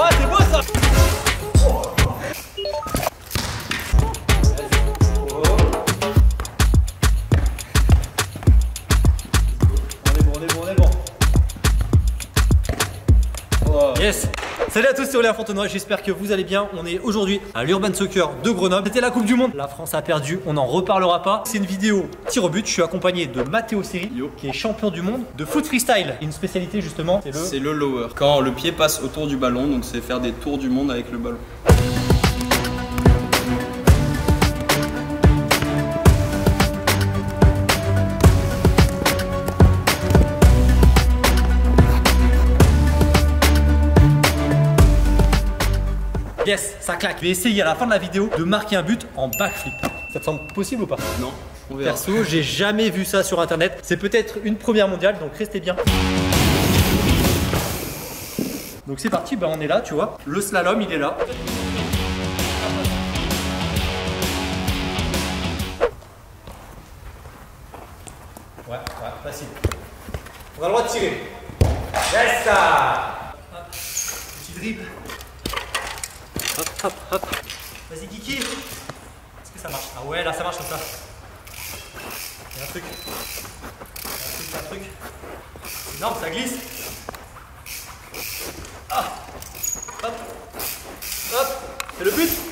Ouais, c'est beau Salut à tous, c'est Aurélien Fontenoy, j'espère que vous allez bien. On est aujourd'hui à l'Urban Soccer de Grenoble. C'était la Coupe du Monde. La France a perdu, on n'en reparlera pas. C'est une vidéo tir au but. Je suis accompagné de Matteo Seri, qui est champion du monde de foot freestyle. Une spécialité justement, c'est le. C'est le lower. Quand le pied passe autour du ballon, donc c'est faire des tours du monde avec le ballon. Yes, ça claque. Je vais essayer à la fin de la vidéo de marquer un but en backflip. Ça te semble possible ou pas? Non, on verra. Perso, j'ai jamais vu ça sur internet. C'est peut-être une première mondiale, donc restez bien. Donc c'est parti, bah on est là, tu vois. Le slalom, il est là. Ouais, ouais, facile. On a le droit de tirer. Yes, ça Hop, Petit dribble. Hop, hop, hop. Vas-y, Kiki. Est-ce que ça marche? Ah ouais, là ça marche comme ça. Il y a un truc. Il y a un truc, il y un truc. C'est énorme, ça glisse. Ah Hop Hop C'est le but?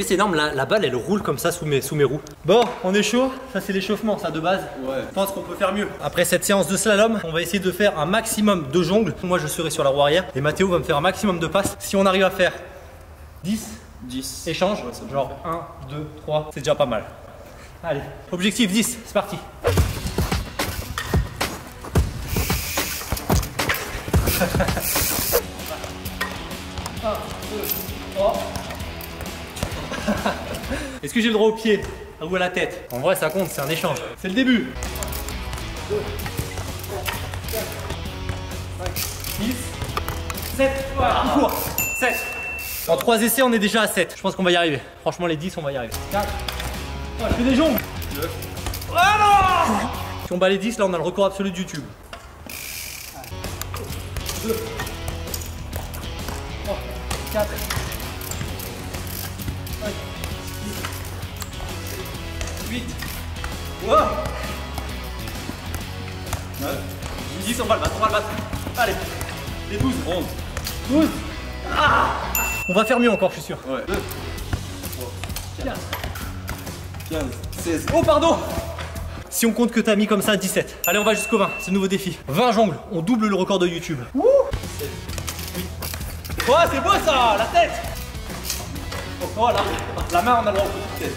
Vu, c'est énorme, la, la balle elle roule comme ça sous mes, sous mes roues. Bon, on est chaud, ça c'est l'échauffement, ça de base. Ouais. Je pense qu'on peut faire mieux. Après cette séance de slalom, on va essayer de faire un maximum de jongles. Moi je serai sur la roue arrière et Mathéo va me faire un maximum de passes. Si on arrive à faire 10 10. échanges, Ouais, genre 1, 2, 3, c'est déjà pas mal. Allez, objectif 10, c'est parti. Un, deux, trois. Est-ce que j'ai le droit au pied ou à la tête? En vrai, ça compte, c'est un échange. C'est le début. 2, 3, 4, 5, 6, 7. Voilà, on court. 7. En 3 essais, on est déjà à 7. Je pense qu'on va y arriver. Franchement, les 10, on va y arriver. 4. Oh, je fais des jongles. Voilà Si on bat les 10, là, on a le record absolu de YouTube. 2, 3, 4, 9, 10, on va le battre, on va le battre. Allez, les 12, 11, 12. Ah on va faire mieux encore, je suis sûr. Ouais. 2, 15. 15, 16. Oh pardon Si on compte que t'as mis comme ça 17. Allez on va jusqu'au 20, c'est le nouveau défi. 20 jongles, on double le record de YouTube. Ouh Oh c'est beau ça, la tête Oh là, la main on a le droit au coup de tête.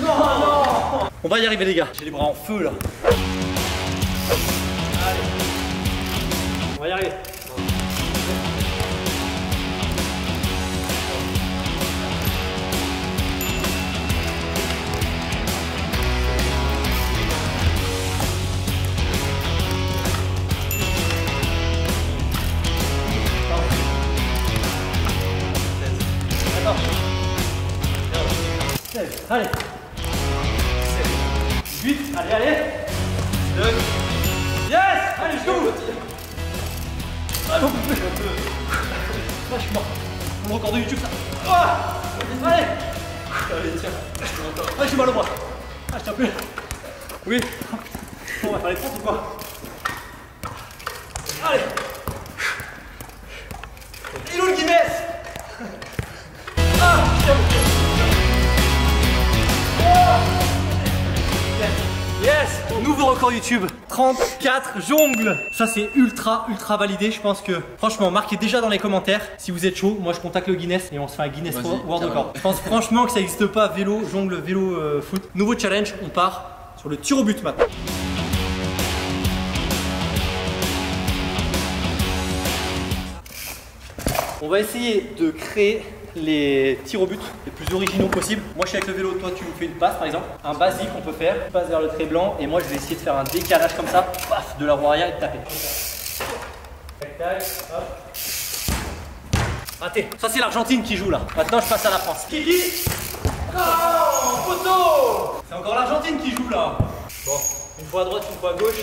Non, non On va y arriver les gars, j'ai les bras en feu là. Allez. On va y arriver. Allez. 8, allez, allez. 9. Yes Allez, je go Ah. Ah, je suis mort. Mon record de YouTube, ça. Ah allez Allez, tiens. Ah, j'ai mal au bras. Ah, je tiens plus. Oui. On va faire les 30 ou quoi? Allez record YouTube. 34 jongles. Ça c'est ultra ultra validé. Je pense que franchement marquez déjà dans les commentaires. Si vous êtes chaud, moi je contacte le Guinness Et on se fait un Guinness World. Record. Je pense franchement que ça n'existe pas. Vélo, jongle, vélo, euh, foot. Nouveau challenge, on part sur le tir au but maintenant. On va essayer de créer les tirs au but plus originaux possibles. Moi je suis avec le vélo, toi tu me fais une passe par exemple. Un basique on peut faire, passe vers le trait blanc et moi je vais essayer de faire un décalage comme ça, paf, de la roue arrière et de taper. Tac tac, hop. Raté. Ça c'est l'Argentine qui joue là. Maintenant je passe à la France. Kiki Oh poteau C'est encore l'Argentine qui joue là. Bon, une fois à droite, une fois à gauche.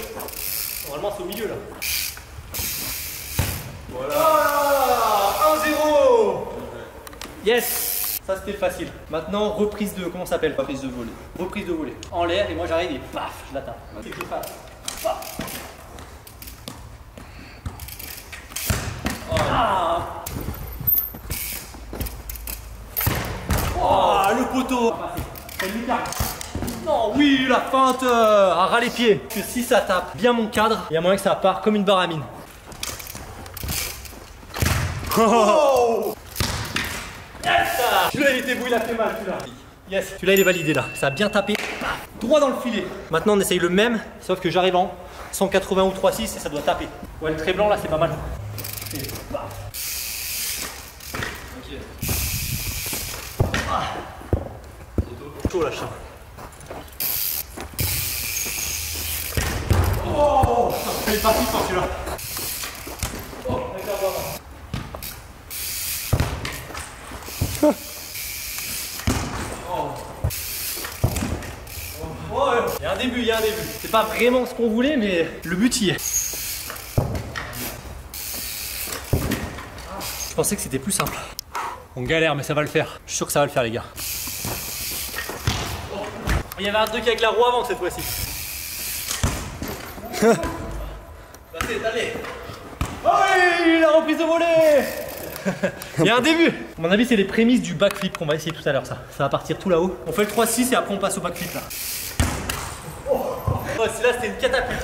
Normalement, c'est au milieu là. Voilà 1-0 Yes Ça c'était facile. Maintenant, reprise de. Comment ça s'appelle Prise de volée. Reprise de volée. En l'air et moi j'arrive et paf, je la tape. Je fasse. Paf. Ah Oh, le poteau le lucarne. Non, oui, la feinte euh, à ras les pieds. Que si ça tape bien mon cadre, il y a moyen que ça part comme une barre à mine. Oh Yes Celui-là, il était beau, il a fait mal, celui-là. Yes, celui-là, il est validé là. Ça a bien tapé. Droit dans le filet. Maintenant, on essaye le même, sauf que j'arrive en 180 ou 3,6 et ça doit taper. Ouais, le trait blanc là, c'est pas mal. Paf. Ah. Chaud là, chat. Oh Il est parti fort celui-là. Oh, d'accord, Oh, ouais. Il y a un début, il y a un début. C'est pas vraiment ce qu'on voulait, mais le but y est. Je pensais que c'était plus simple. On galère, mais ça va le faire. Je suis sûr que ça va le faire, les gars. Il y avait un truc avec la roue avant cette fois-ci. Passez, allez. Oh oui, la reprise de volée Il y a un début À mon avis, c'est les prémices du backflip qu'on va essayer tout à l'heure, ça. Ça va partir tout là-haut. On fait le 3-6 et après on passe au backflip, là. Oh, oh là c'était une catapulte.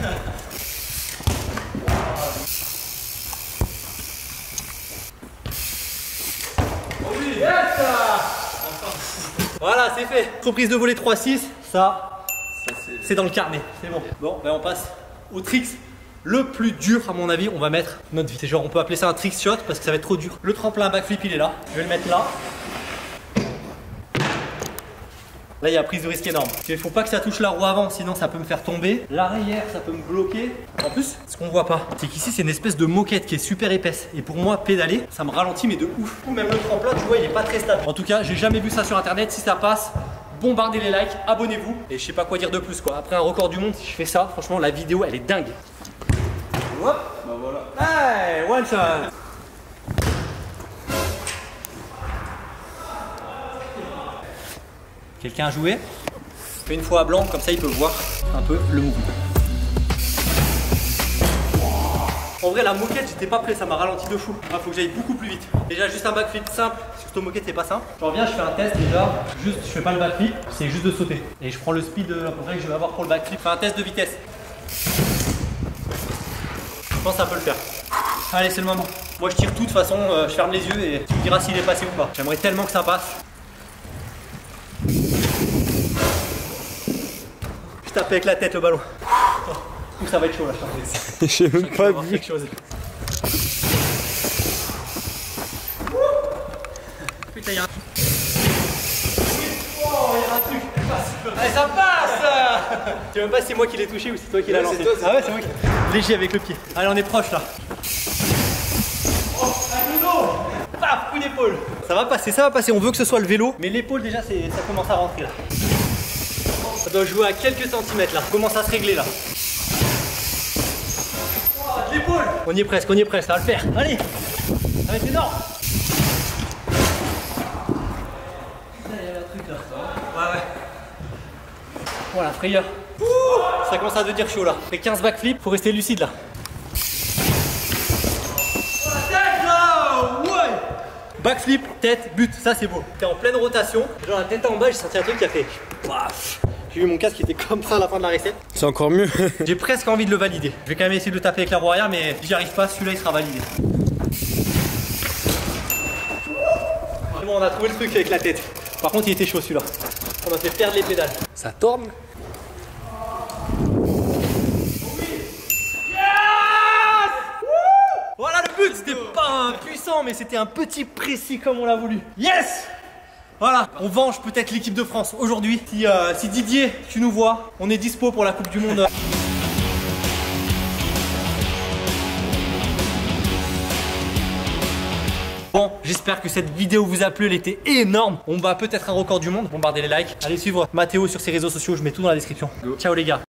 Oh oui, yes Voilà, c'est fait. Reprise de volée 3-6, ça, c'est dans le carnet, c'est bon. Bon, ben on passe au tricks. Le plus dur, à mon avis, on va mettre notre vie. C'est genre, on peut appeler ça un trick shot parce que ça va être trop dur. Le tremplin backflip, il est là. Je vais le mettre là. Là, il y a prise de risque énorme. Il faut pas que ça touche la roue avant, sinon ça peut me faire tomber. L'arrière, ça peut me bloquer. En plus, ce qu'on voit pas, c'est qu'ici, c'est une espèce de moquette qui est super épaisse. Et pour moi, pédaler, ça me ralentit, mais de ouf. Ou même le tremplin, tu vois, il est pas très stable. En tout cas, j'ai jamais vu ça sur internet. Si ça passe, bombardez les likes, abonnez-vous. Et je sais pas quoi dire de plus, quoi. Après un record du monde, si je fais ça, franchement, la vidéo, elle est dingue. Hop Bah voilà. Hey, one shot Quelqu'un a joué une fois à blanc, comme ça il peut voir un peu le mouvement. En vrai, la moquette, j'étais pas prêt, ça m'a ralenti de fou. Il faut que j'aille beaucoup plus vite. Déjà, juste un backflip simple, sur cette moquette, c'est pas simple. Je reviens, je fais un test déjà. Juste, je fais pas le backflip, c'est juste de sauter. Et je prends le speed euh, à peu que je vais avoir pour le backflip. Je fais un test de vitesse. Je pense que ça peut le faire. Allez, c'est le moment. Moi, je tire tout de toute façon, euh, je ferme les yeux et tu me diras s'il est passé ou pas. J'aimerais tellement que ça passe. Avec la tête le ballon. Ouh, ça va être chaud là. J'ai même pas vu. quelque chose. Putain, il y a un. Oh, il y a un truc. Allez, ça passe Je sais même pas si c'est moi qui l'ai touché ou c'est toi qui l'as lancé. c'est toi, c'est ah ouais, c'est moi qui. Léger avec le pied. Allez, on est proche là. Oh, avec le dos Paf, coup d'épaule. Ça va passer, ça va passer. On veut que ce soit le vélo, mais l'épaule déjà, c'est- ça commence à rentrer là. Ça doit jouer à quelques centimètres là. Commence à se régler là. Oh, l'épaule On y est presque, on y est presque, ça va le faire. Allez Ça va être énorme Putain, il y a un truc là. Ouais, ouais. Voilà, frayeur. Ouh, ça commence à devenir chaud là. Fait 15 backflips, faut rester lucide là. Oh, Backflip, tête, but, ça c'est beau. T'es en pleine rotation, genre la tête en bas, j'ai senti un truc qui a fait paf. J'ai vu mon casque qui était comme ça à la fin de la recette. C'est encore mieux. J'ai presque envie de le valider. Je vais quand même essayer de le taper avec la roue arrière, mais si j'y arrive pas, celui-là il sera validé. Bon, on a trouvé le truc avec la tête. Par contre, il était chaud celui-là. On a fait perdre les pédales. Ça tourne Voilà le but, c'était pas un puissant, mais c'était un petit précis comme on l'a voulu. Yes Voilà, on venge peut-être l'équipe de France aujourd'hui. Si, euh, si Didier, tu nous vois, on est dispo pour la Coupe du Monde. Bon, j'espère que cette vidéo vous a plu, elle était énorme. On bat peut-être un record du monde. Bombardez les likes. Allez suivre Mathéo sur ses réseaux sociaux, je mets tout dans la description. Ciao les gars.